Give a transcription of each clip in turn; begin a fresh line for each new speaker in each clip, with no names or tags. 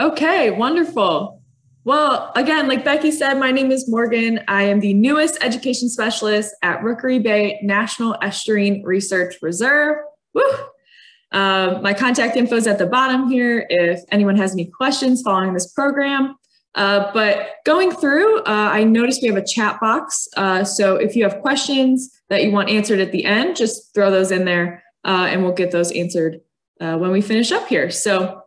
Okay, wonderful. Well, again, like Becky said, my name is Morgan. I am the newest education specialist at Rookery Bay National Estuarine Research Reserve. Woo! Um, my contact info is at the bottom here if anyone has any questions following this program. Uh, but going through, uh, I noticed we have a chat box. Uh, so if you have questions that you want answered at the end, just throw those in there uh, and we'll get those answered uh, when we finish up here. So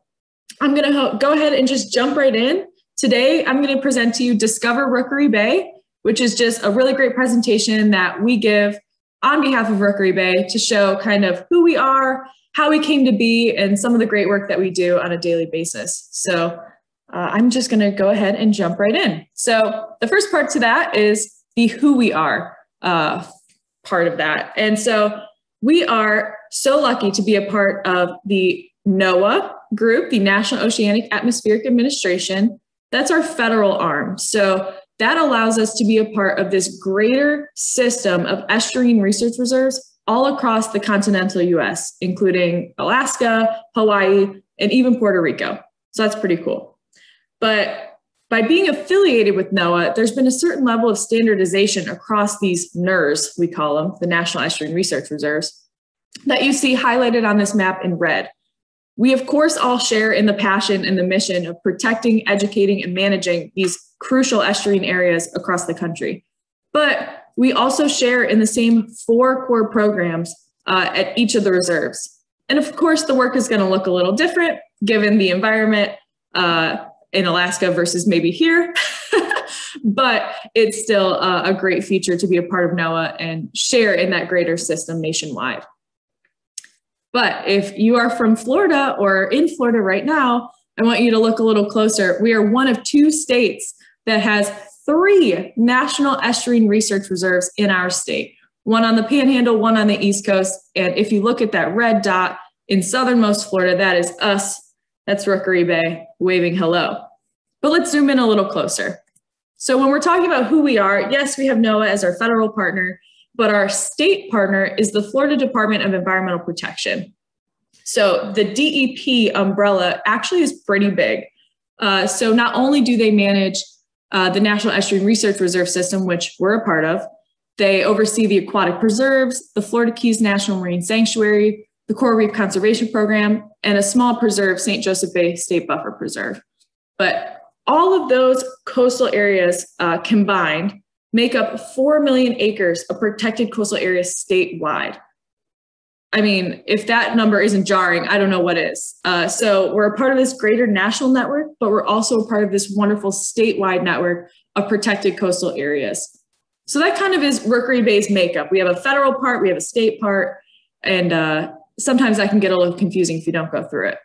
I'm going to go ahead and just jump right in. Today, I'm going to present to you Discover Rookery Bay, which is just a really great presentation that we give on behalf of Rookery Bay to show kind of who we are, how we came to be, and some of the great work that we do on a daily basis. So uh, I'm just going to go ahead and jump right in. So the first part to that is the who we are uh, part of that. And so we are so lucky to be a part of the NOAA group, the National Oceanic Atmospheric Administration. That's our federal arm. So that allows us to be a part of this greater system of estuarine research reserves all across the continental US, including Alaska, Hawaii, and even Puerto Rico. So that's pretty cool. But by being affiliated with NOAA, there's been a certain level of standardization across these NERRs, we call them, the National Estuarine Research Reserves, that you see highlighted on this map in red. We, of course, all share in the passion and the mission of protecting, educating, and managing these crucial estuarine areas across the country. But we also share in the same four core programs uh, at each of the reserves. And of course, the work is going to look a little different given the environment uh, in Alaska versus maybe here. but it's still uh, a great feature to be a part of NOAA and share in that greater system nationwide. But if you are from Florida or in Florida right now, I want you to look a little closer. We are one of two states that has three national estuarine research reserves in our state one on the panhandle, one on the East Coast. And if you look at that red dot in southernmost Florida, that is us. That's Rookery Bay waving hello. But let's zoom in a little closer. So, when we're talking about who we are, yes, we have NOAA as our federal partner, but our state partner is the Florida Department of Environmental Protection. So, the DEP umbrella actually is pretty big. Uh, so, not only do they manage uh, the National Estuarine Research Reserve System, which we're a part of. They oversee the aquatic preserves, the Florida Keys National Marine Sanctuary, the Coral Reef Conservation Program, and a small preserve, St. Joseph Bay State Buffer Preserve. But all of those coastal areas uh, combined make up 4 million acres of protected coastal areas statewide. I mean, if that number isn't jarring, I don't know what is. Uh, so we're a part of this greater national network, but we're also a part of this wonderful statewide network of protected coastal areas. So that kind of is Rookery Bay's makeup. We have a federal part, we have a state part, and uh, sometimes that can get a little confusing if you don't go through it.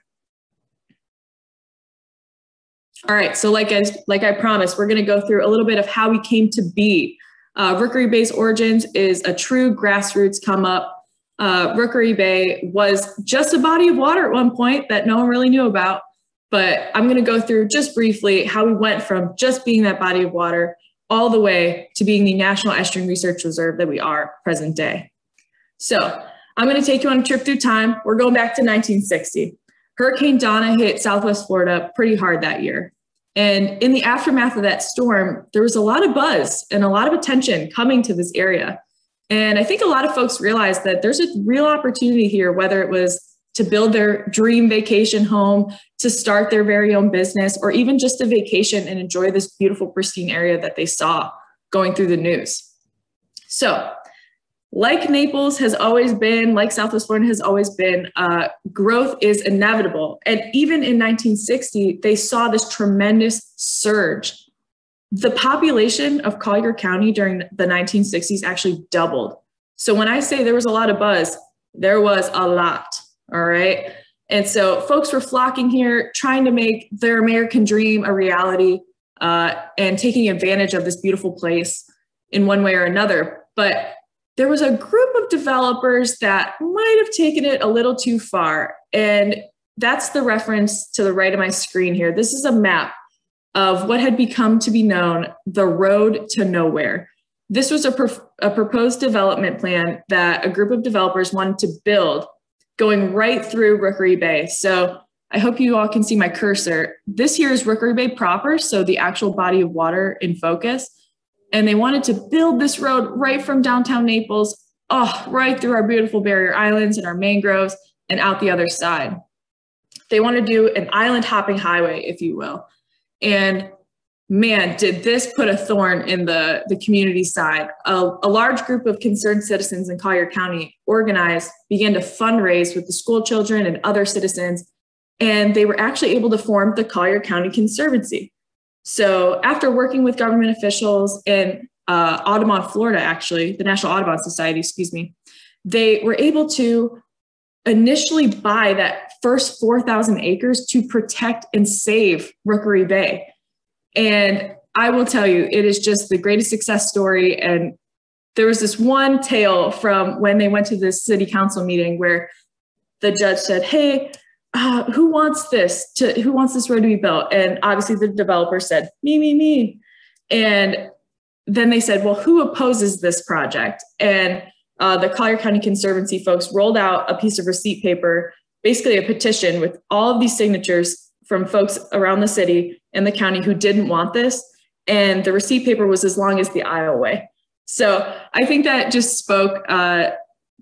All right, so like as like I promised, we're going to go through a little bit of how we came to be. Uh, Rookery Bay's origins is a true grassroots come up uh, Rookery Bay was just a body of water at one point that no one really knew about. But I'm going to go through just briefly how we went from just being that body of water all the way to being the National Estuarine Research Reserve that we are present day. So I'm going to take you on a trip through time. We're going back to 1960. Hurricane Donna hit Southwest Florida pretty hard that year. And in the aftermath of that storm, there was a lot of buzz and a lot of attention coming to this area. And I think a lot of folks realized that there's a real opportunity here, whether it was to build their dream vacation home, to start their very own business, or even just a vacation and enjoy this beautiful, pristine area that they saw going through the news. So, like Naples has always been, like Southwest Florida has always been, uh, growth is inevitable. And even in 1960, they saw this tremendous surge the population of Collier County during the 1960s actually doubled. So when I say there was a lot of buzz, there was a lot. All right. And so folks were flocking here, trying to make their American dream a reality uh, and taking advantage of this beautiful place in one way or another. But there was a group of developers that might have taken it a little too far. And that's the reference to the right of my screen here. This is a map of what had become to be known the road to nowhere. This was a, pro- a proposed development plan that a group of developers wanted to build going right through Rookery Bay. So I hope you all can see my cursor. This here is Rookery Bay proper, so the actual body of water in focus. And they wanted to build this road right from downtown Naples, oh, right through our beautiful barrier islands and our mangroves and out the other side. They want to do an island hopping highway, if you will. And man, did this put a thorn in the, the community side. A, a, large group of concerned citizens in Collier County organized, began to fundraise with the school children and other citizens, and they were actually able to form the Collier County Conservancy. So after working with government officials in uh, Audubon, Florida, actually, the National Audubon Society, excuse me, they were able to initially buy that first 4,000 acres to protect and save Rookery Bay. And I will tell you, it is just the greatest success story. And there was this one tale from when they went to this city council meeting where the judge said, Hey, uh, who wants this to who wants this road to be built? And obviously the developer said, Me, me, me. And then they said, Well, who opposes this project? And uh, the Collier County Conservancy folks rolled out a piece of receipt paper, basically a petition with all of these signatures from folks around the city and the county who didn't want this. And the receipt paper was as long as the aisleway. So I think that just spoke uh,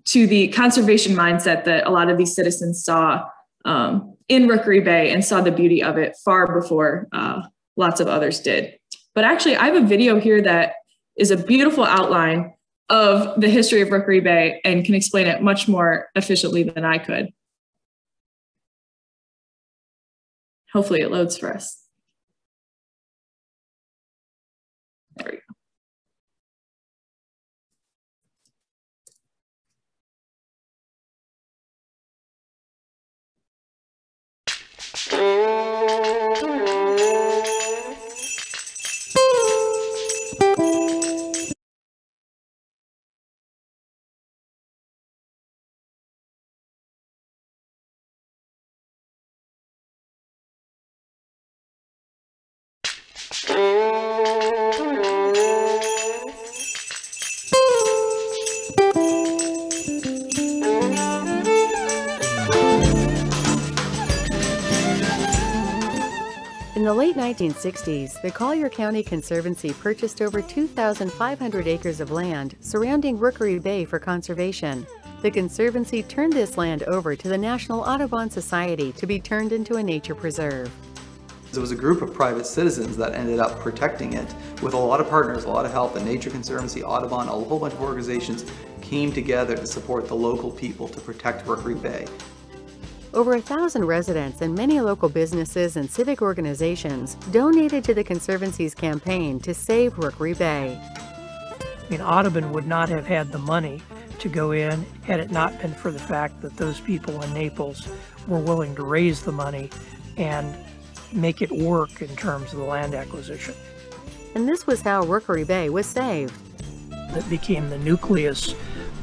to the conservation mindset that a lot of these citizens saw um, in Rookery Bay and saw the beauty of it far before uh, lots of others did. But actually, I have a video here that is a beautiful outline of the history of Rookery Bay and can explain it much more efficiently than I could. Hopefully it loads for us. Go.
1960s, the Collier County Conservancy purchased over 2,500 acres of land surrounding Rookery Bay for conservation. The Conservancy turned this land over to the National Audubon Society to be turned into a nature preserve.
It was a group of private citizens that ended up protecting it with a lot of partners, a lot of help. The Nature Conservancy, Audubon, a whole bunch of organizations came together to support the local people to protect Rookery Bay.
Over a thousand residents and many local businesses and civic organizations donated to the Conservancy's campaign to save Rookery Bay.
I mean, Audubon would not have had the money to go in had it not been for the fact that those people in Naples were willing to raise the money and make it work in terms of the land acquisition.
And this was how Rookery Bay was saved.
It became the nucleus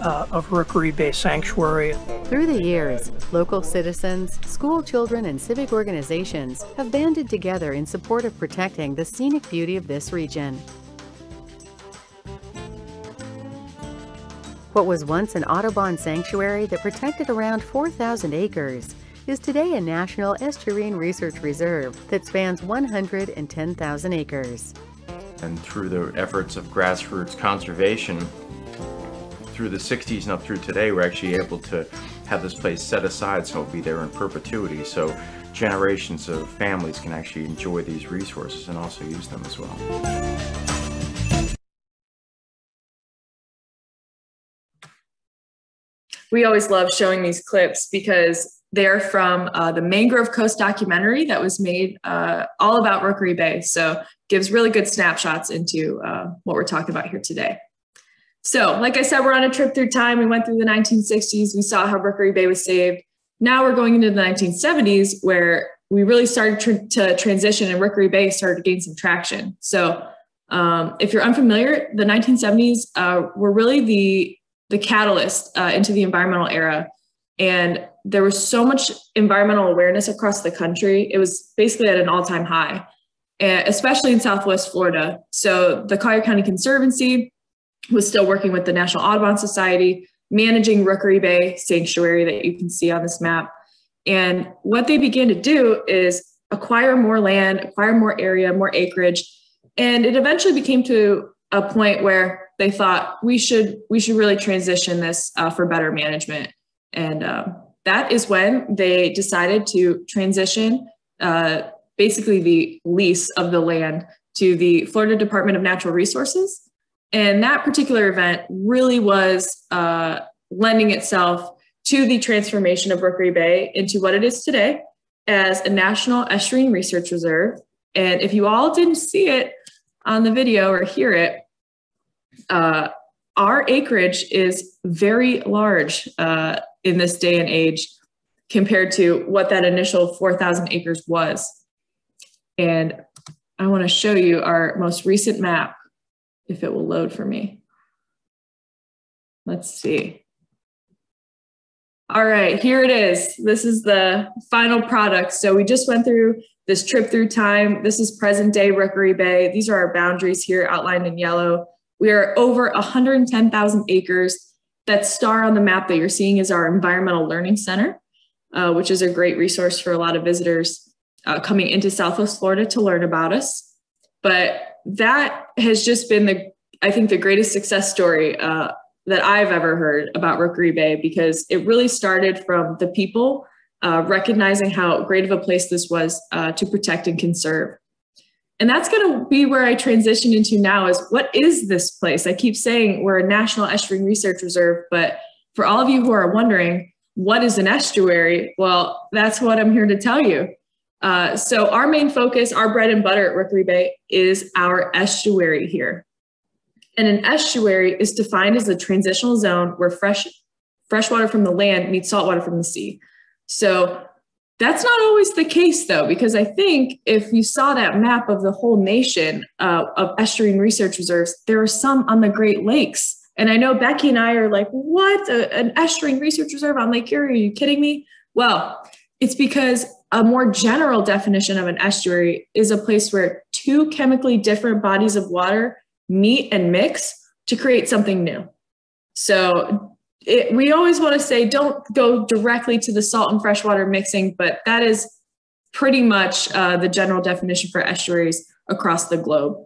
uh, of Rookery Bay Sanctuary.
Through the years, local citizens, school children, and civic organizations have banded together in support of protecting the scenic beauty of this region. What was once an Audubon sanctuary that protected around 4,000 acres is today a national estuarine research reserve that spans 110,000 acres.
And through the efforts of grassroots conservation, through the 60s and up through today, we're actually able to have this place set aside so it'll be there in perpetuity. So generations of families can actually enjoy these resources and also use them as well.
We always love showing these clips because they're from uh, the Mangrove Coast documentary that was made uh, all about Rookery Bay. So gives really good snapshots into uh, what we're talking about here today. So, like I said, we're on a trip through time. We went through the 1960s. We saw how Rookery Bay was saved. Now we're going into the 1970s, where we really started tr- to transition, and Rookery Bay started to gain some traction. So, um, if you're unfamiliar, the 1970s uh, were really the the catalyst uh, into the environmental era, and there was so much environmental awareness across the country. It was basically at an all time high, especially in Southwest Florida. So the Collier County Conservancy was still working with the National Audubon Society, managing Rookery Bay Sanctuary that you can see on this map. And what they began to do is acquire more land, acquire more area, more acreage. And it eventually became to a point where they thought we should we should really transition this uh, for better management. And uh, that is when they decided to transition uh, basically the lease of the land to the Florida Department of Natural Resources. And that particular event really was uh, lending itself to the transformation of Rookery Bay into what it is today as a National Estuarine Research Reserve. And if you all didn't see it on the video or hear it, uh, our acreage is very large uh, in this day and age compared to what that initial 4,000 acres was. And I want to show you our most recent map, if it will load for me. Let's see. All right, here it is. This is the final product. So we just went through this trip through time. This is present day Rookery Bay. These are our boundaries here outlined in yellow. We are over 110,000 acres. That star on the map that you're seeing is our Environmental Learning Center, uh, which is a great resource for a lot of visitors uh, coming into Southwest Florida to learn about us. But that has just been the, I think, the greatest success story uh, that I've ever heard about Rookery Bay because it really started from the people uh, recognizing how great of a place this was uh, to protect and conserve. And that's going to be where I transition into now is what is this place? I keep saying we're a National Estuarine Research Reserve, but for all of you who are wondering, what is an estuary? Well, that's what I'm here to tell you. Uh, so our main focus, our bread and butter at Rookery Bay is our estuary here. And an estuary is defined as a transitional zone where fresh freshwater from the land meets saltwater from the sea. So that's not always the case though, because I think if you saw that map of the whole nation uh, of estuarine research reserves, there are some on the Great Lakes. And I know Becky and I are like, what? A, an estuarine research reserve on Lake Erie? Are you kidding me? Well, it's because a more general definition of an estuary is a place where two chemically different bodies of water meet and mix to create something new. So it, we always want to say don't go directly to the salt and freshwater mixing, but that is pretty much uh, the general definition for estuaries across the globe.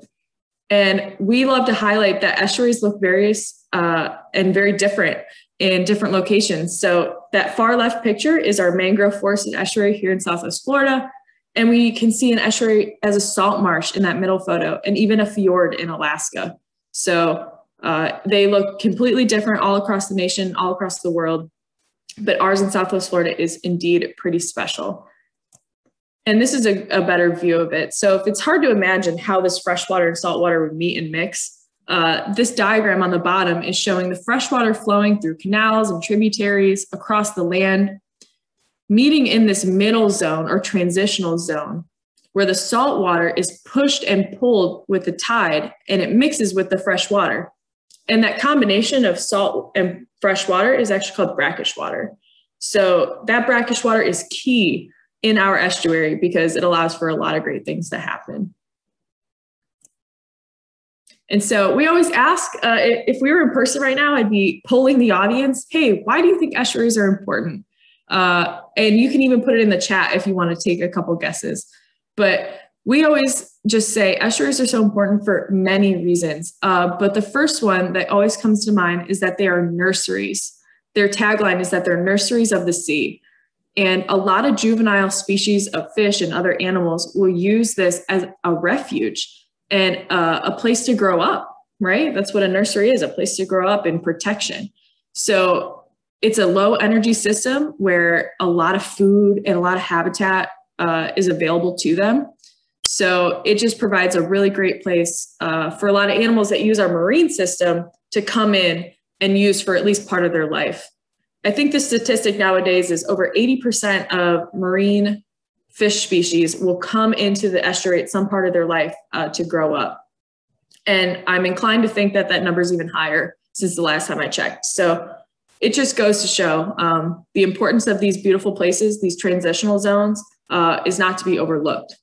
And we love to highlight that estuaries look various uh, and very different in different locations. So that far left picture is our mangrove forested estuary here in Southwest Florida. And we can see an estuary as a salt marsh in that middle photo and even a fjord in Alaska. So uh, they look completely different all across the nation, all across the world. But ours in Southwest Florida is indeed pretty special. And this is a, a better view of it. So if it's hard to imagine how this freshwater and saltwater would meet and mix, uh, this diagram on the bottom is showing the freshwater flowing through canals and tributaries across the land, meeting in this middle zone or transitional zone where the salt water is pushed and pulled with the tide and it mixes with the fresh water. And that combination of salt and fresh water is actually called brackish water. So that brackish water is key in our estuary because it allows for a lot of great things to happen. And so we always ask uh, if we were in person right now, I'd be polling the audience hey, why do you think estuaries are important? Uh, and you can even put it in the chat if you want to take a couple guesses. But we always just say estuaries are so important for many reasons. Uh, but the first one that always comes to mind is that they are nurseries. Their tagline is that they're nurseries of the sea. And a lot of juvenile species of fish and other animals will use this as a refuge and uh, a place to grow up, right? That's what a nursery is a place to grow up in protection. So it's a low energy system where a lot of food and a lot of habitat uh, is available to them. So it just provides a really great place uh, for a lot of animals that use our marine system to come in and use for at least part of their life. I think the statistic nowadays is over 80% of marine fish species will come into the estuary at some part of their life uh, to grow up. And I'm inclined to think that that number is even higher since the last time I checked. So it just goes to show um, the importance of these beautiful places, these transitional zones, uh, is not to be overlooked.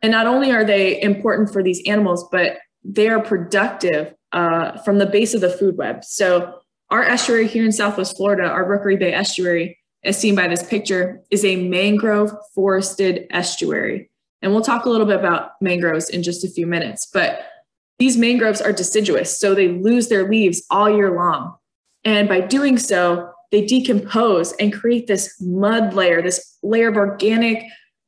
And not only are they important for these animals, but they are productive uh, from the base of the food web. So our estuary here in Southwest Florida, our Rookery Bay estuary, as seen by this picture, is a mangrove forested estuary. And we'll talk a little bit about mangroves in just a few minutes, but these mangroves are deciduous, so they lose their leaves all year long. And by doing so, they decompose and create this mud layer, this layer of organic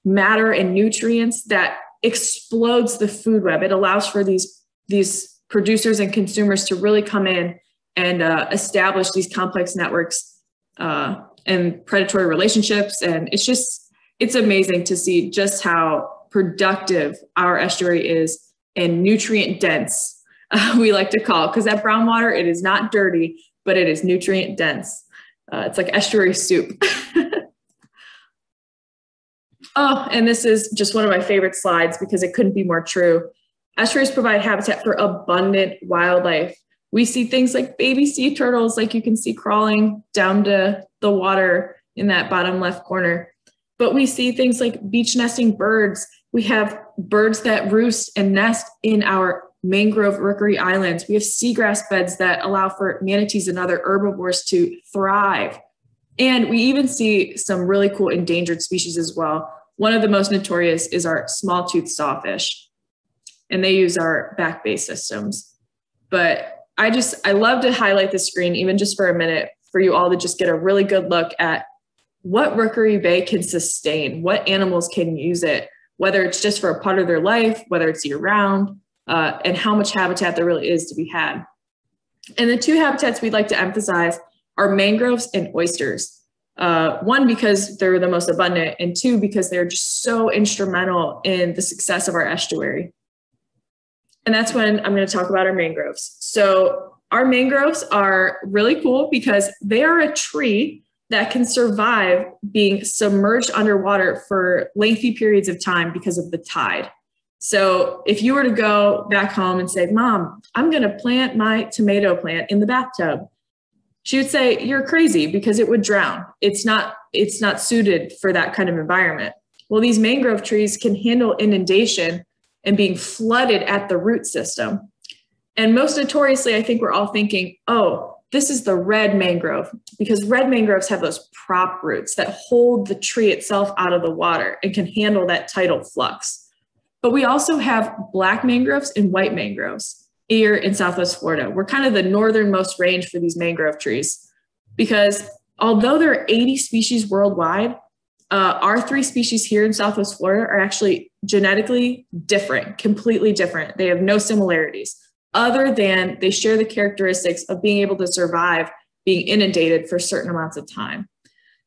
matter and nutrients that explodes the food web. It allows for these, these producers and consumers to really come in and uh, establish these complex networks uh, and predatory relationships. And it's just, it's amazing to see just how productive our estuary is and nutrient dense, uh, we like to call because that brown water, it is not dirty, but it is nutrient dense. Uh, it's like estuary soup. oh, and this is just one of my favorite slides because it couldn't be more true. Estuaries provide habitat for abundant wildlife. We see things like baby sea turtles, like you can see crawling down to the water in that bottom left corner. But we see things like beach nesting birds we have birds that roost and nest in our mangrove rookery islands. We have seagrass beds that allow for manatees and other herbivores to thrive. And we even see some really cool endangered species as well. One of the most notorious is our small tooth sawfish, and they use our back bay systems. But I just, I love to highlight the screen, even just for a minute, for you all to just get a really good look at what Rookery Bay can sustain, what animals can use it, whether it's just for a part of their life, whether it's year round, uh, and how much habitat there really is to be had. And the two habitats we'd like to emphasize are mangroves and oysters. Uh, one, because they're the most abundant, and two, because they're just so instrumental in the success of our estuary. And that's when I'm going to talk about our mangroves. So, our mangroves are really cool because they are a tree that can survive being submerged underwater for lengthy periods of time because of the tide. So if you were to go back home and say, Mom, I'm going to plant my tomato plant in the bathtub, she would say, You're crazy because it would drown. It's not, it's not suited for that kind of environment. Well, these mangrove trees can handle inundation and being flooded at the root system. And most notoriously, I think we're all thinking, oh, this is the red mangrove because red mangroves have those prop roots that hold the tree itself out of the water and can handle that tidal flux. But we also have black mangroves and white mangroves here in Southwest Florida. We're kind of the northernmost range for these mangrove trees because although there are 80 species worldwide, uh, our three species here in Southwest Florida are actually genetically different, completely different. They have no similarities other than they share the characteristics of being able to survive being inundated for certain amounts of time.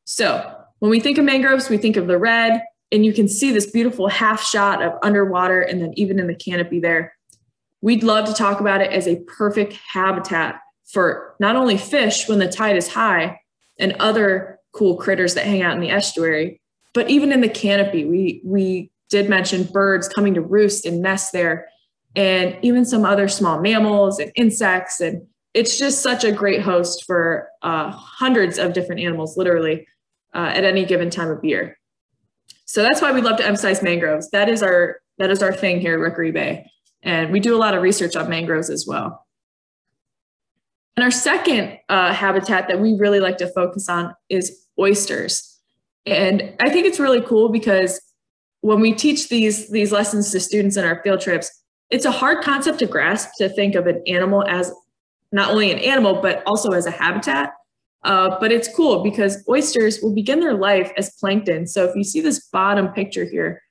So when we think of mangroves, we think of the red, and you can see this beautiful half shot of underwater and then even in the canopy there. We'd love to talk about it as a perfect habitat for not only fish when the tide is high and other cool critters that hang out in the estuary, but even in the canopy. We, we did mention birds coming to roost and nest there and even some other small mammals and insects. And it's just such a great host for uh, hundreds of different animals, literally, uh, at any given time of year. So that's why we love to emphasize mangroves. That is our that is our thing here at Rookery Bay. And we do a lot of research on mangroves as well. And our second uh, habitat that we really like to focus on is oysters. And I think it's really cool because when we teach these, these lessons to students in our field trips, it's a hard concept to grasp to think of an animal as not only an animal, but also as a habitat. Uh, but it's cool because oysters will begin their life as plankton. So if you see this bottom picture here,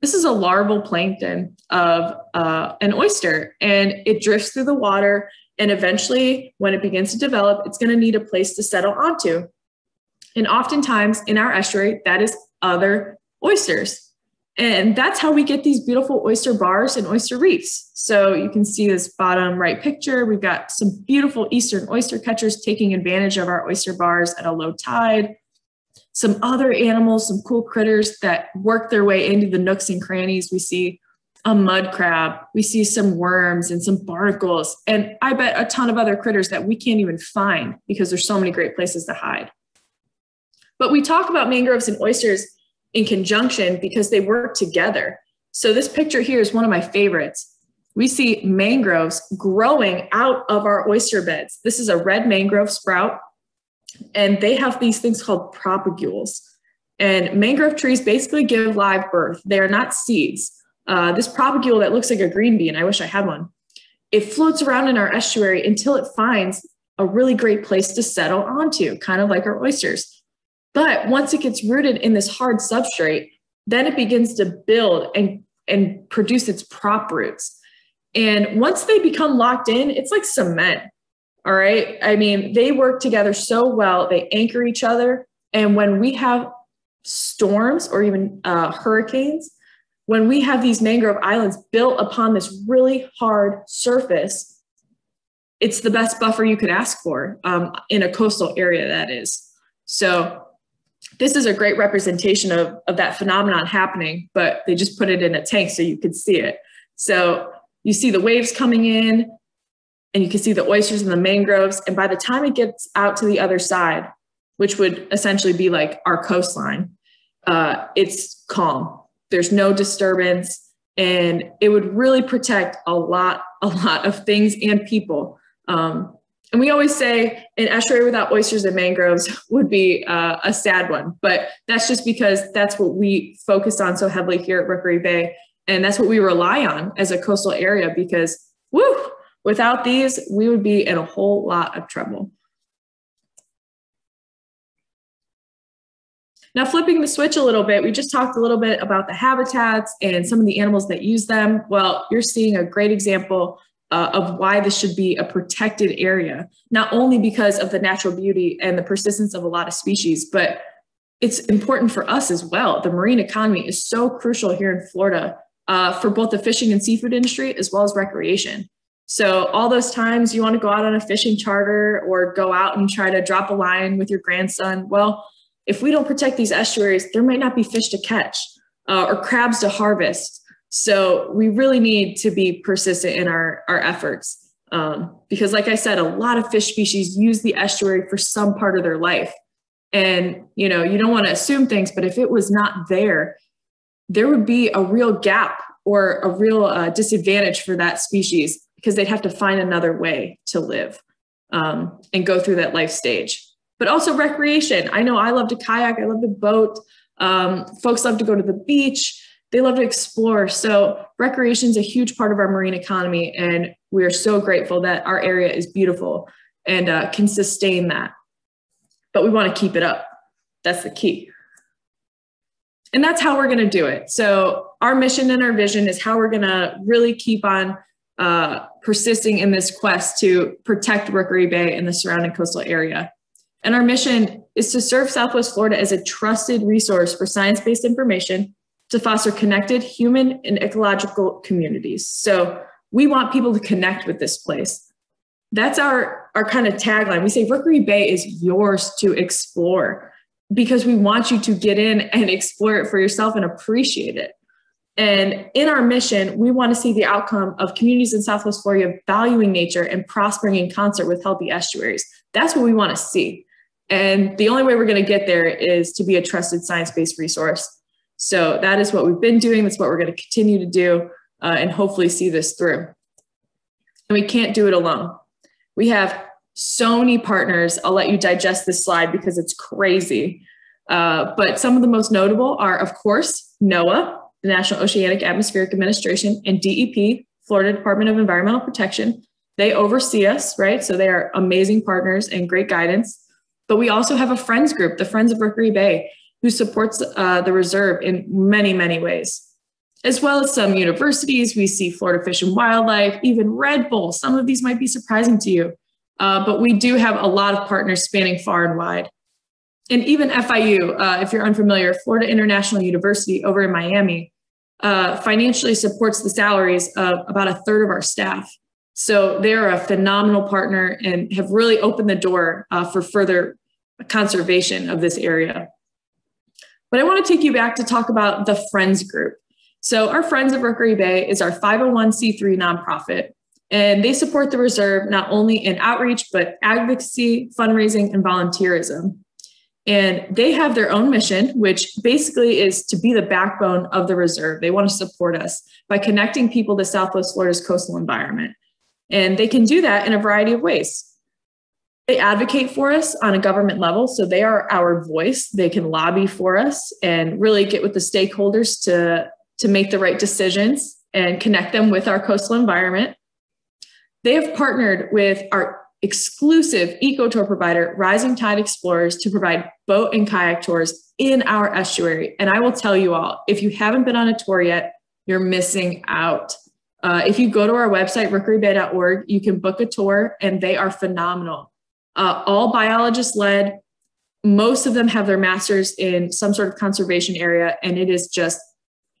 this is a larval plankton of uh, an oyster and it drifts through the water. And eventually, when it begins to develop, it's going to need a place to settle onto. And oftentimes in our estuary, that is other oysters. And that's how we get these beautiful oyster bars and oyster reefs. So you can see this bottom right picture. We've got some beautiful eastern oyster catchers taking advantage of our oyster bars at a low tide. Some other animals, some cool critters that work their way into the nooks and crannies. We see a mud crab, we see some worms and some barnacles, and I bet a ton of other critters that we can't even find because there's so many great places to hide. But we talk about mangroves and oysters in conjunction because they work together. So this picture here is one of my favorites. We see mangroves growing out of our oyster beds. This is a red mangrove sprout. and they have these things called propagules. And mangrove trees basically give live birth. They are not seeds. Uh, this propagule that looks like a green bean, I wish I had one, it floats around in our estuary until it finds a really great place to settle onto, kind of like our oysters. But once it gets rooted in this hard substrate, then it begins to build and, and produce its prop roots. And once they become locked in, it's like cement. All right. I mean, they work together so well, they anchor each other. And when we have storms or even uh, hurricanes, when we have these mangrove islands built upon this really hard surface, it's the best buffer you could ask for um, in a coastal area, that is. So, this is a great representation of, of that phenomenon happening, but they just put it in a tank so you could see it. So, you see the waves coming in, and you can see the oysters and the mangroves. And by the time it gets out to the other side, which would essentially be like our coastline, uh, it's calm. There's no disturbance, and it would really protect a lot, a lot of things and people. Um, and we always say an estuary without oysters and mangroves would be uh, a sad one, but that's just because that's what we focus on so heavily here at Rookery Bay. And that's what we rely on as a coastal area because, woo, without these, we would be in a whole lot of trouble. Now, flipping the switch a little bit, we just talked a little bit about the habitats and some of the animals that use them. Well, you're seeing a great example uh, of why this should be a protected area, not only because of the natural beauty and the persistence of a lot of species, but it's important for us as well. The marine economy is so crucial here in Florida uh, for both the fishing and seafood industry as well as recreation. So, all those times you want to go out on a fishing charter or go out and try to drop a line with your grandson, well, if we don't protect these estuaries, there might not be fish to catch uh, or crabs to harvest. So we really need to be persistent in our, our efforts. Um, because, like I said, a lot of fish species use the estuary for some part of their life. And, you know, you don't want to assume things, but if it was not there, there would be a real gap or a real uh, disadvantage for that species because they'd have to find another way to live um, and go through that life stage but also recreation. I know I love to kayak, I love to boat. Um, folks love to go to the beach, they love to explore. So, recreation is a huge part of our marine economy, and we are so grateful that our area is beautiful and uh, can sustain that. But we want to keep it up. That's the key. And that's how we're going to do it. So, our mission and our vision is how we're going to really keep on uh, persisting in this quest to protect Rookery Bay and the surrounding coastal area. And our mission is to serve Southwest Florida as a trusted resource for science based information to foster connected human and ecological communities. So we want people to connect with this place. That's our, our kind of tagline. We say Rookery Bay is yours to explore because we want you to get in and explore it for yourself and appreciate it. And in our mission, we want to see the outcome of communities in Southwest Florida valuing nature and prospering in concert with healthy estuaries. That's what we want to see. And the only way we're going to get there is to be a trusted science based resource. So that is what we've been doing. That's what we're going to continue to do uh, and hopefully see this through. And we can't do it alone. We have so many partners. I'll let you digest this slide because it's crazy. Uh, but some of the most notable are, of course, NOAA, the National Oceanic Atmospheric Administration, and DEP, Florida Department of Environmental Protection. They oversee us, right? So they are amazing partners and great guidance. But we also have a friends group, the Friends of Rookery Bay, who supports uh, the reserve in many, many ways. As well as some universities, we see Florida Fish and Wildlife, even Red Bull. Some of these might be surprising to you, uh, but we do have a lot of partners spanning far and wide. And even FIU, uh, if you're unfamiliar, Florida International University over in Miami, uh, financially supports the salaries of about a third of our staff. So they're a phenomenal partner and have really opened the door uh, for further conservation of this area. But I want to take you back to talk about the Friends Group. So our Friends of Rookery Bay is our 501c3 nonprofit, and they support the reserve not only in outreach, but advocacy, fundraising, and volunteerism. And they have their own mission, which basically is to be the backbone of the reserve. They want to support us by connecting people to Southwest Florida's coastal environment. And they can do that in a variety of ways. They advocate for us on a government level. So they are our voice. They can lobby for us and really get with the stakeholders to, to make the right decisions and connect them with our coastal environment. They have partnered with our exclusive eco tour provider, Rising Tide Explorers, to provide boat and kayak tours in our estuary. And I will tell you all, if you haven't been on a tour yet, you're missing out. Uh, if you go to our website, rookerybay.org, you can book a tour and they are phenomenal. Uh, all biologist led. Most of them have their masters in some sort of conservation area, and it is just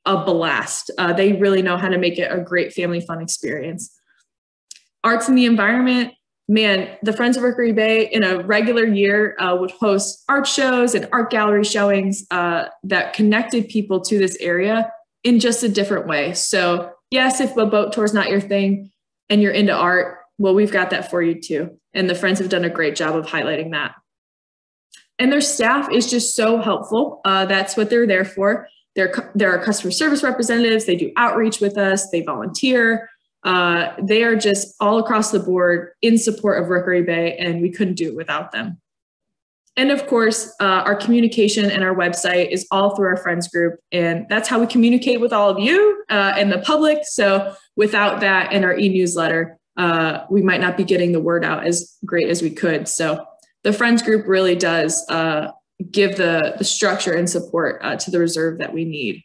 a blast. Uh, they really know how to make it a great family fun experience. Arts in the environment, man, the Friends of Rookery Bay in a regular year uh, would host art shows and art gallery showings uh, that connected people to this area in just a different way. So, yes, if a boat tour is not your thing and you're into art, well, we've got that for you too. And the Friends have done a great job of highlighting that. And their staff is just so helpful. Uh, that's what they're there for. They're, they're our customer service representatives. They do outreach with us. They volunteer. Uh, they are just all across the board in support of Rookery Bay, and we couldn't do it without them. And of course, uh, our communication and our website is all through our friends group. And that's how we communicate with all of you uh, and the public. So without that and our e newsletter, uh, we might not be getting the word out as great as we could. So the friends group really does uh, give the, the structure and support uh, to the reserve that we need.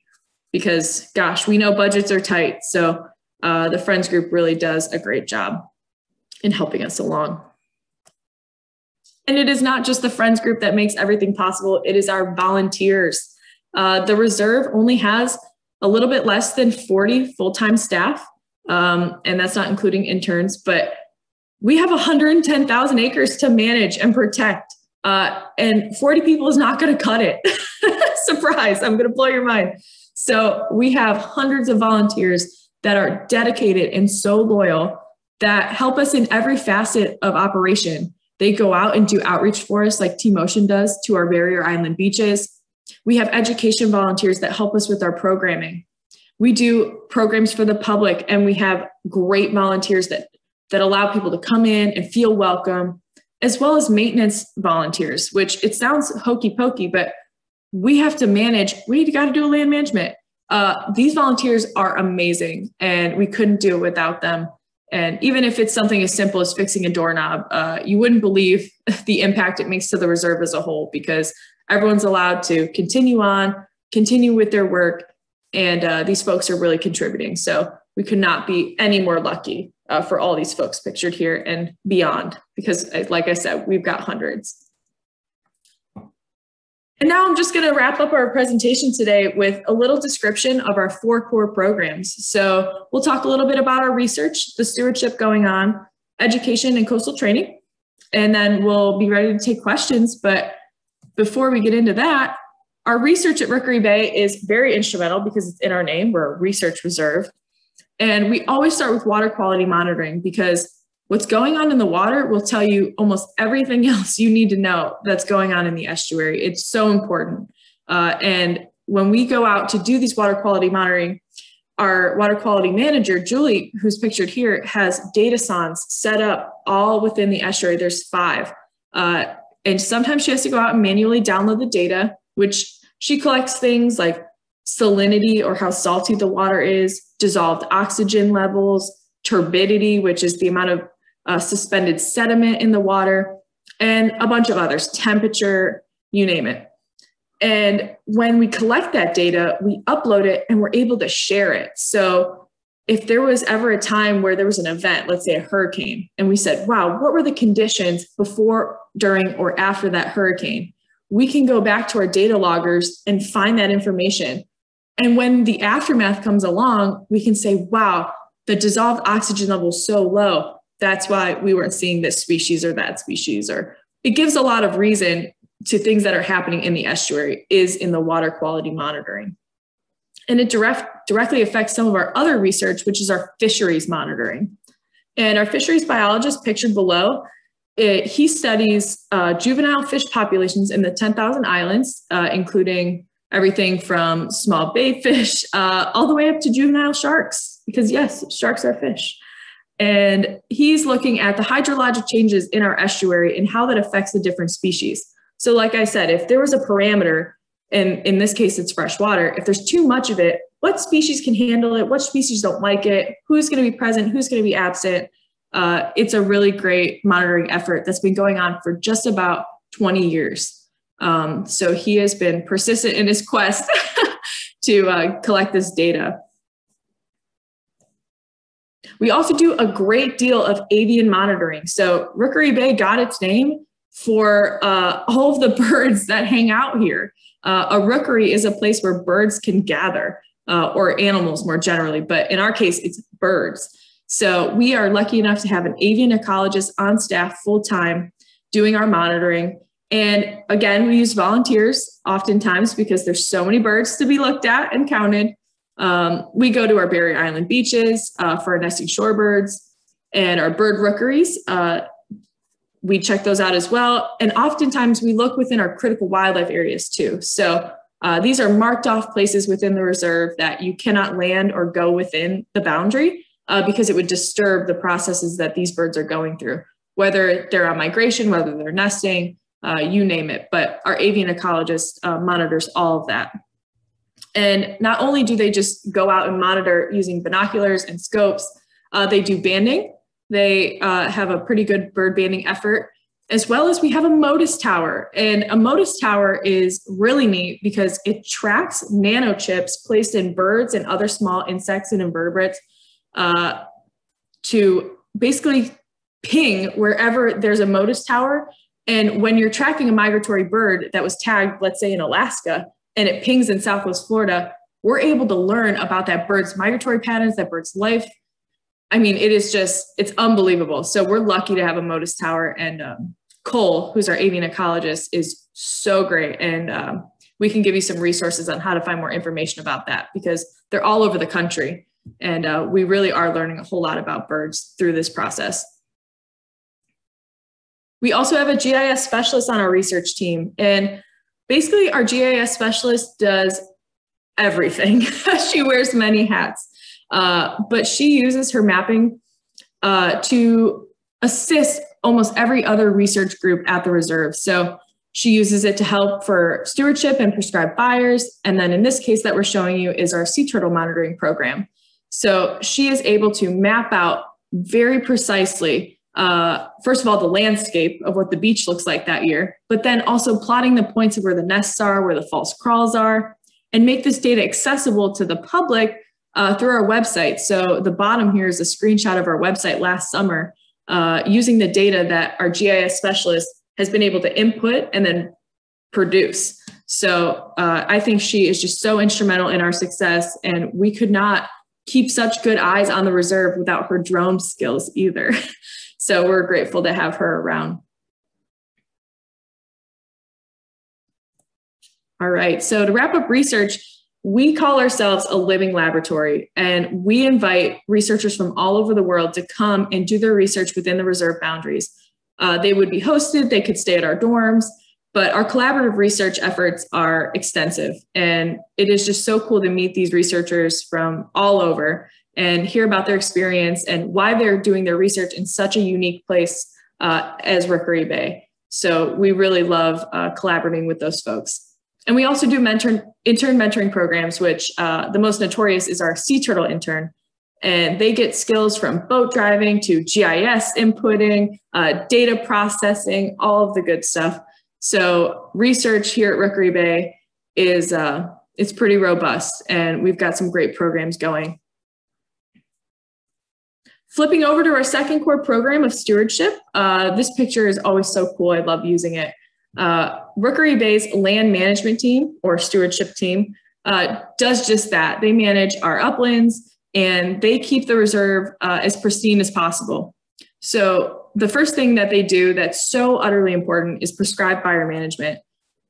Because gosh, we know budgets are tight. So uh, the Friends group really does a great job in helping us along. And it is not just the Friends group that makes everything possible, it is our volunteers. Uh, the reserve only has a little bit less than 40 full time staff, um, and that's not including interns, but we have 110,000 acres to manage and protect. Uh, and 40 people is not going to cut it. Surprise, I'm going to blow your mind. So we have hundreds of volunteers that are dedicated and so loyal that help us in every facet of operation. They go out and do outreach for us, like Team OCEAN does to our barrier island beaches. We have education volunteers that help us with our programming. We do programs for the public, and we have great volunteers that, that allow people to come in and feel welcome, as well as maintenance volunteers, which it sounds hokey pokey, but we have to manage, we got to do a land management. Uh, these volunteers are amazing and we couldn't do it without them. And even if it's something as simple as fixing a doorknob, uh, you wouldn't believe the impact it makes to the reserve as a whole because everyone's allowed to continue on, continue with their work, and uh, these folks are really contributing. So we could not be any more lucky uh, for all these folks pictured here and beyond because, like I said, we've got hundreds. And now I'm just going to wrap up our presentation today with a little description of our four core programs. So we'll talk a little bit about our research, the stewardship going on, education and coastal training, and then we'll be ready to take questions. But before we get into that, our research at Rookery Bay is very instrumental because it's in our name. We're a research reserve. And we always start with water quality monitoring because What's going on in the water will tell you almost everything else you need to know that's going on in the estuary. It's so important. Uh, and when we go out to do these water quality monitoring, our water quality manager, Julie, who's pictured here, has data sondes set up all within the estuary. There's five. Uh, and sometimes she has to go out and manually download the data, which she collects things like salinity or how salty the water is, dissolved oxygen levels, turbidity, which is the amount of uh, suspended sediment in the water, and a bunch of others, temperature, you name it. And when we collect that data, we upload it and we're able to share it. So if there was ever a time where there was an event, let's say a hurricane, and we said, wow, what were the conditions before, during, or after that hurricane? We can go back to our data loggers and find that information. And when the aftermath comes along, we can say, wow, the dissolved oxygen level is so low. That's why we weren't seeing this species or that species. Or it gives a lot of reason to things that are happening in the estuary is in the water quality monitoring. And it direct, directly affects some of our other research which is our fisheries monitoring. And our fisheries biologist pictured below it, he studies uh, juvenile fish populations in the 10,000 islands uh, including everything from small bay fish uh, all the way up to juvenile sharks because yes sharks are fish And he's looking at the hydrologic changes in our estuary and how that affects the different species. So, like I said, if there was a parameter, and in this case it's fresh water, if there's too much of it, what species can handle it? What species don't like it? Who's going to be present? Who's going to be absent? Uh, it's a really great monitoring effort that's been going on for just about 20 years. Um, so he has been persistent in his quest to uh, collect this data. We also do a great deal of avian monitoring. So Rookery Bay got its name for uh, all of the birds that hang out here. Uh, a rookery is a place where birds can gather, uh, or animals more generally, but in our case, it's birds. So we are lucky enough to have an avian ecologist on staff full time doing our monitoring. And again, we use volunteers oftentimes because there's so many birds to be looked at and counted. Um, we go to our Barrier Island beaches uh, for our nesting shorebirds and our bird rookeries. Uh, we check those out as well. And oftentimes we look within our critical wildlife areas too. So uh, these are marked off places within the reserve that you cannot land or go within the boundary uh, because it would disturb the processes that these birds are going through, whether they're on migration, whether they're nesting, uh, you name it. But our avian ecologist uh, monitors all of that. And not only do they just go out and monitor using binoculars and scopes, uh, they do banding. They uh, have a pretty good bird banding effort, as well as we have a Motus tower. And a Motus tower is really neat because it tracks nanochips placed in birds and other small insects and invertebrates uh, to basically ping wherever there's a Motus tower and when you're tracking a migratory bird that was tagged, let's say in Alaska, and it pings in Southwest Florida, we're able to learn about that bird's migratory patterns, that bird's life. I mean, it is just, it's unbelievable. So we're lucky to have a Motus tower. And um, Cole, who's our avian ecologist, is so great. And um, we can give you some resources on how to find more information about that because they're all over the country. And uh, we really are learning a whole lot about birds through this process. We also have a GIS specialist on our research team. And basically, our GIS specialist does everything. she wears many hats, uh, but she uses her mapping uh, to assist almost every other research group at the reserve. So she uses it to help for stewardship and prescribed fires. And then in this case that we're showing you is our sea turtle monitoring program. So she is able to map out very precisely uh, first of all, the landscape of what the beach looks like that year, but then also plotting the points of where the nests are, where the false crawls are, and make this data accessible to the public uh, through our website. So the bottom here is a screenshot of our website last summer uh, using the data that our GIS specialist has been able to input and then produce. So uh, I think she is just so instrumental in our success, and we could not keep such good eyes on the reserve without her drone skills either. So we're grateful to have her around. All right, so to wrap up research, we call ourselves a living laboratory and we invite researchers from all over the world to come and do their research within the reserve boundaries. Uh, they would be hosted, they could stay at our dorms, but our collaborative research efforts are extensive. And it is just so cool to meet these researchers from all over and hear about their experience and why they're doing their research in such a unique place uh, as Rookery Bay. So we really love uh, collaborating with those folks. And we also do mentor, intern mentoring programs, which uh, the most notorious is our sea turtle intern. And they get skills from boat driving to GIS inputting, uh, data processing, all of the good stuff. So research here at Rookery Bay is uh, it's pretty robust, and we've got some great programs going. Flipping over to our second core program of stewardship, uh, this picture is always so cool. I love using it. Uh, Rookery Bay's land management team or stewardship team uh, does just that. They manage our uplands and they keep the reserve uh, as pristine as possible. So the first thing that they do that's so utterly important is prescribed fire management.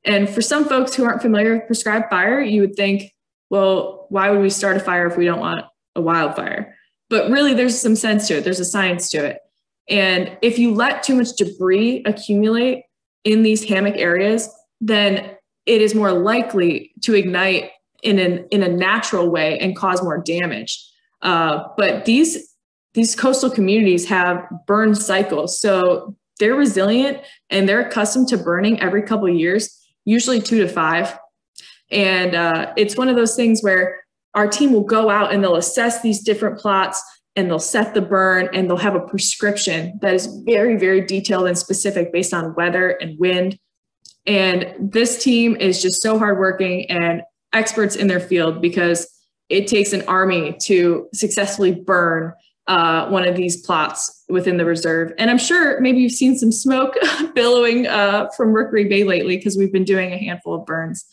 And for some folks who aren't familiar with prescribed fire, you would think, well, why would we start a fire if we don't want a wildfire? but really there's some sense to it there's a science to it and if you let too much debris accumulate in these hammock areas then it is more likely to ignite in an in a natural way and cause more damage uh, but these these coastal communities have burn cycles. So they're resilient and they're accustomed to burning every couple of years, usually two to five. And uh, it's one of those things where our team will go out and they'll assess these different plots and they'll set the burn and they'll have a prescription that is very, very detailed and specific based on weather and wind. And this team is just so hardworking and experts in their field because it takes an army to successfully burn uh, one of these plots within the reserve. And I'm sure maybe you've seen some smoke billowing uh, from Rookery Bay lately because we've been doing a handful of burns.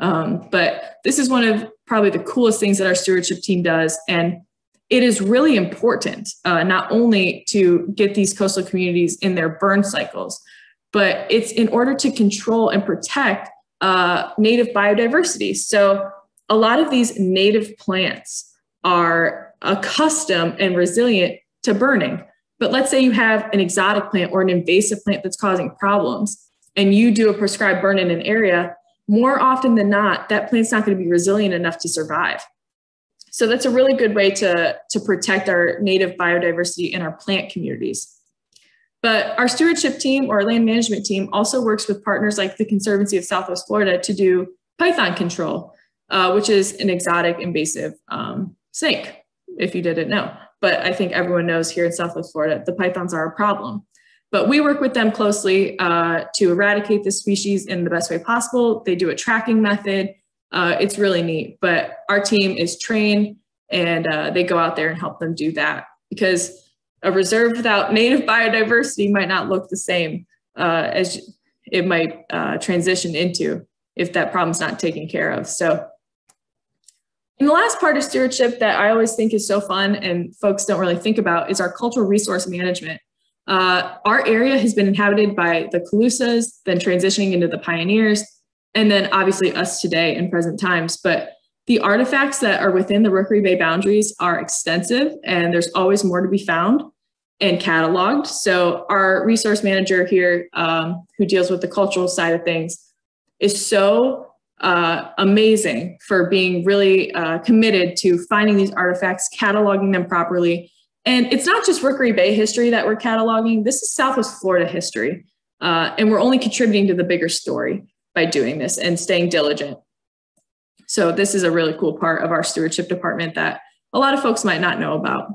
Um, but this is one of probably the coolest things that our stewardship team does. And it is really important uh, not only to get these coastal communities in their burn cycles, but it's in order to control and protect uh, native biodiversity. So a lot of these native plants are accustomed and resilient to burning. But let's say you have an exotic plant or an invasive plant that's causing problems, and you do a prescribed burn in an area, more often than not, that plant's not going to be resilient enough to survive. So that's a really good way to, to protect our native biodiversity and our plant communities. But our stewardship team or land management team also works with partners like the Conservancy of Southwest Florida to do python control, uh, which is an exotic invasive um, snake, if you didn't know. But I think everyone knows here in Southwest Florida, the pythons are a problem. But we work with them closely uh, to eradicate the species in the best way possible. They do a tracking method. Uh, it's really neat. But our team is trained and uh, they go out there and help them do that because a reserve without native biodiversity might not look the same uh, as it might uh, transition into if that problem's not taken care of. So and the last part of stewardship that I always think is so fun and folks don't really think about is our cultural resource management. Uh, our area has been inhabited by the Calusas, then transitioning into the pioneers, and then obviously us today in present times. But the artifacts that are within the Rookery Bay boundaries are extensive, and there's always more to be found and cataloged. So our resource manager here, um, who deals with the cultural side of things, is so uh, amazing for being really uh, committed to finding these artifacts, cataloging them properly, and it's not just Rookery Bay history that we're cataloging, this is Southwest Florida history. Uh, and we're only contributing to the bigger story by doing this and staying diligent. So this is a really cool part of our stewardship department that a lot of folks might not know about.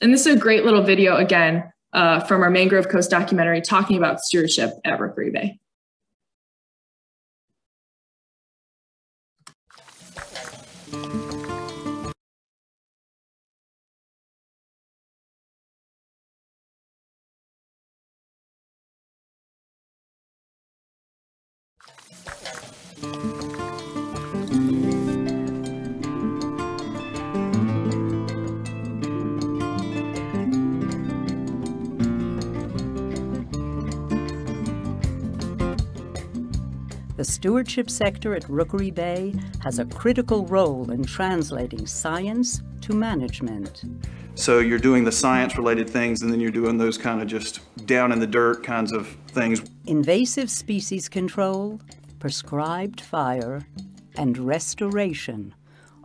And this is a great little video again uh, from our Mangrove Coast documentary talking about stewardship at Rookery Bay.
The stewardship sector at Rookery Bay has a critical role in translating science to management.
So you're doing the science related things and then you're doing those kind of just down in the dirt kinds of things.
Invasive species control, prescribed fire, and restoration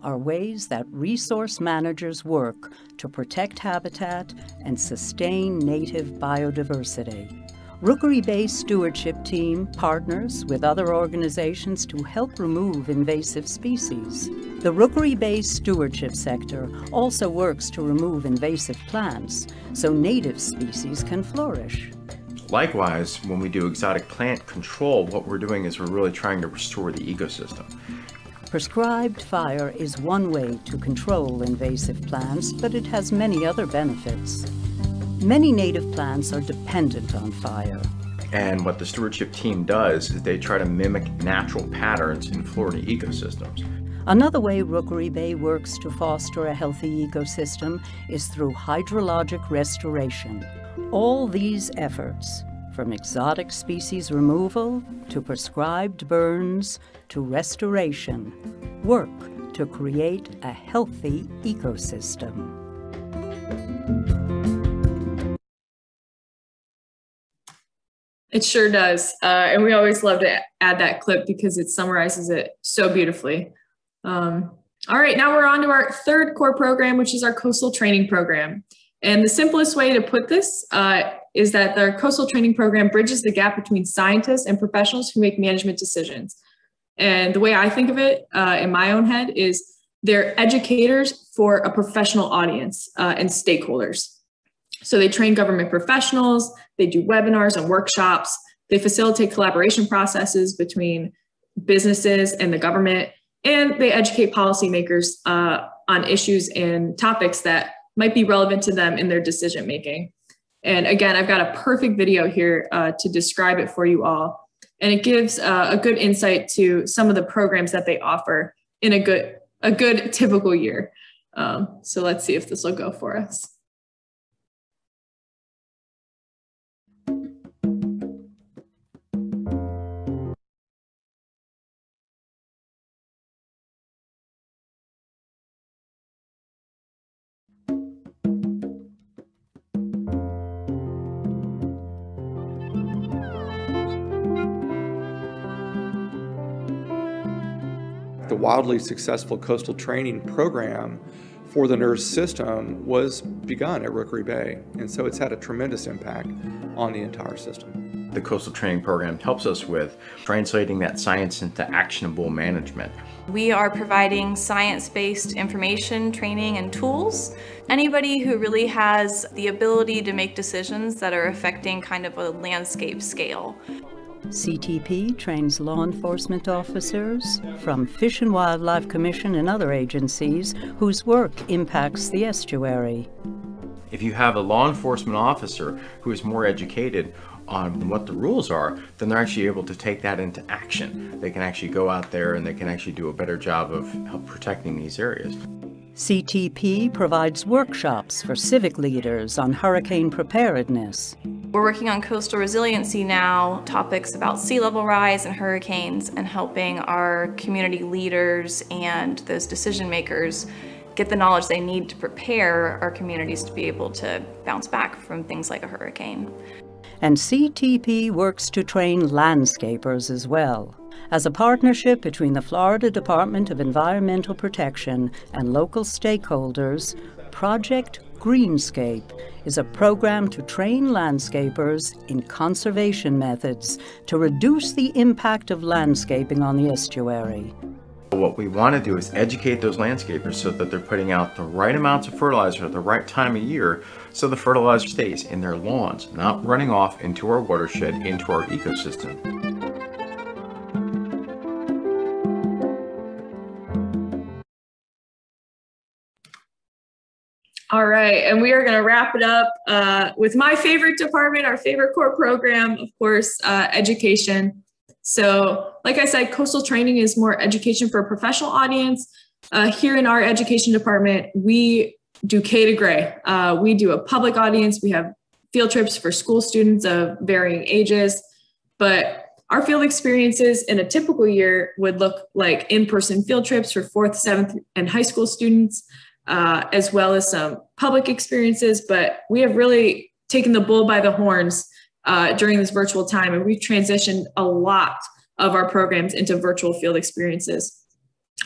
are ways that resource managers work to protect habitat and sustain native biodiversity. Rookery Bay Stewardship Team partners with other organizations to help remove invasive species. The Rookery Bay Stewardship Sector also works to remove invasive plants so native species can flourish.
Likewise, when we do exotic plant control, what we're doing is we're really trying to restore the ecosystem.
Prescribed fire is one way to control invasive plants, but it has many other benefits. Many native plants are dependent on fire.
And what the stewardship team does is they try to mimic natural patterns in Florida ecosystems.
Another way Rookery Bay works to foster a healthy ecosystem is through hydrologic restoration. All these efforts, from exotic species removal to prescribed burns to restoration, work to create a healthy ecosystem.
It sure does. Uh, and we always love to add that clip because it summarizes it so beautifully. Um, All right, now we're on to our third core program, which is our coastal training program. And the simplest way to put this uh, is that the coastal training program bridges the gap between scientists and professionals who make management decisions. And the way I think of it uh, in my own head is they're educators for a professional audience uh, and stakeholders. So they train government professionals, they do webinars and workshops, they facilitate collaboration processes between businesses and the government, and they educate policymakers uh, on issues and topics that might be relevant to them in their decision making. And again, I've got a perfect video here uh, to describe it for you all. And it gives uh, a good insight to some of the programs that they offer in a good a good typical year. Um, so let's see if this will go for us.
Wildly successful coastal training program for the NERRS system was begun at Rookery Bay. And so it's had a tremendous impact on the entire system.
The coastal training program helps us with translating that science into actionable management.
We are providing science-based information, training, and tools. Anybody who really has the ability to make decisions that are affecting kind of a landscape scale.
CTP trains law enforcement officers from Fish and Wildlife Commission and other agencies whose work impacts the estuary.
If you have a law enforcement officer who is more educated on what the rules are, then they're actually able to take that into action. They can actually go out there and they can actually do a better job of protecting these areas.
CTP provides workshops for civic leaders on hurricane preparedness.
We're working on coastal resiliency now, topics about sea level rise and hurricanes, and helping our community leaders and those decision makers get the knowledge they need to prepare our communities to be able to bounce back from things like a hurricane.
And CTP works to train landscapers as well. As a partnership between the Florida Department of Environmental Protection and local stakeholders, Project Greenscape is a program to train landscapers in conservation methods to reduce the impact of landscaping on the estuary.
What we want to do is educate those landscapers so that they're putting out the right amounts of fertilizer at the right time of year so the fertilizer stays in their lawns, not running off into our watershed, into our ecosystem.
All right, and we are going to wrap it up uh, with my favorite department, our favorite core program, of course, uh, education. So, like I said, coastal training is more education for a professional audience. Uh, here in our education department, we do K to Gray. Uh, we do a public audience. We have field trips for school students of varying ages, but our field experiences in a typical year would look like in-person field trips for fourth, seventh, and high school students uh, as well as some public experiences. But we have really taken the bull by the horns uh, during this virtual time, and we've transitioned a lot of our programs into virtual field experiences.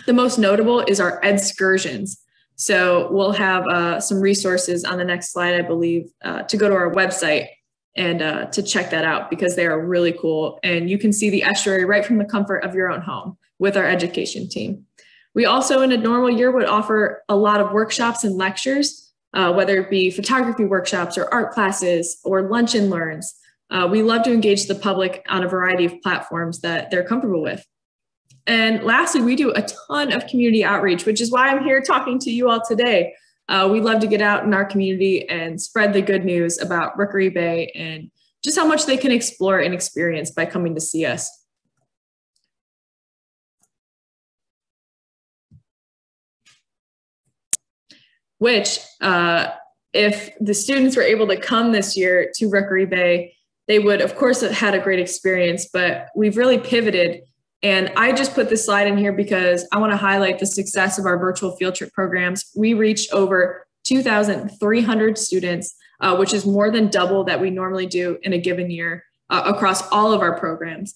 The most notable is our excursions. So we'll have uh, some resources on the next slide, I believe, uh, to go to our website and uh, to check that out because they are really cool. And you can see the estuary right from the comfort of your own home with our education team. We also, in a normal year, would offer a lot of workshops and lectures, uh, whether it be photography workshops or art classes or lunch and learns. Uh, we love to engage the public on a variety of platforms that they're comfortable with. And lastly, we do a ton of community outreach, which is why I'm here talking to you all today. Uh, we love to get out in our community and spread the good news about Rookery Bay and just how much they can explore and experience by coming to see us. Which uh, if the students were able to come this year to Rookery Bay, they would, of course, have had a great experience, but we've really pivoted. And I just put this slide in here because I want to highlight the success of our virtual field trip programs. We reached over 2,300 students, uh, which is more than double that we normally do in a given year uh, across all of our programs.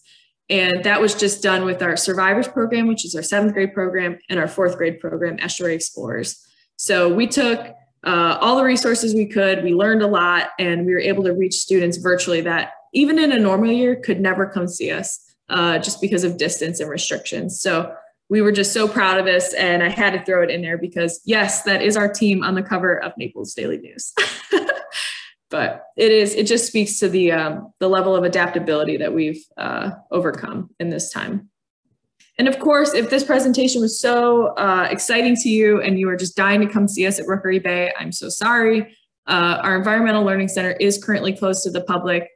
And that was just done with our survivors program, which is our seventh grade program, and our fourth grade program, Estuary Explorers. So we took uh, all the resources we could, we learned a lot, and we were able to reach students virtually that even in a normal year could never come see us uh, just because of distance and restrictions. So we were just so proud of this, and I had to throw it in there because, yes, that is our team on the cover of Naples Daily News. but it is it just speaks to the um, the level of adaptability that we've uh, overcome in this time. And of course, if this presentation was so uh, exciting to you and you are just dying to come see us at Rookery Bay, I'm so sorry. Uh, our Environmental Learning Center is currently closed to the public,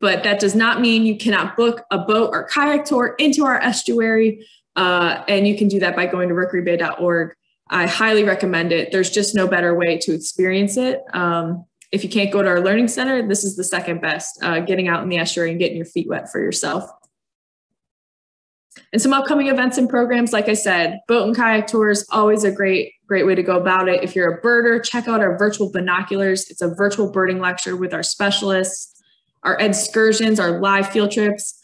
but that does not mean you cannot book a boat or kayak tour into our estuary. Uh, and you can do that by going to rookerybay.org. I highly recommend it. There's just no better way to experience it. Um, if you can't go to our learning center, this is the second best, uh, getting out in the estuary and getting your feet wet for yourself. And some upcoming events and programs, like I said, boat and kayak tours, always a great, great way to go about it. If you're a birder, check out our virtual binoculars. It's a virtual birding lecture with our specialists. Our excursions, our live field trips,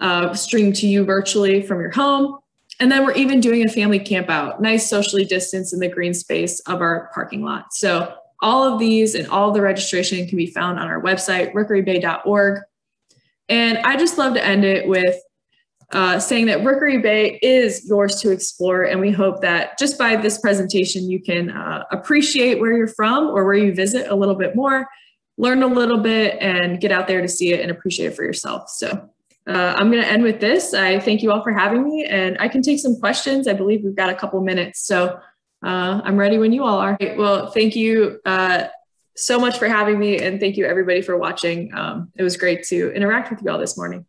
uh, streamed to you virtually from your home. And then we're even doing a family camp out, nice socially distanced in the green space of our parking lot. So all of these and all the registration can be found on our website, rookerybay.org. And I just love to end it with uh, saying that Rookery Bay is yours to explore. And we hope that just by this presentation, you can uh, appreciate where you're from or where you visit a little bit more, learn a little bit, and get out there to see it and appreciate it for yourself. So uh, I'm going to end with this. I thank you all for having me, and I can take some questions. I believe we've got a couple minutes. So uh, I'm ready when you all are. Well, thank you uh, so much for having me, and thank you everybody for watching. Um, it was great to interact with you all this morning.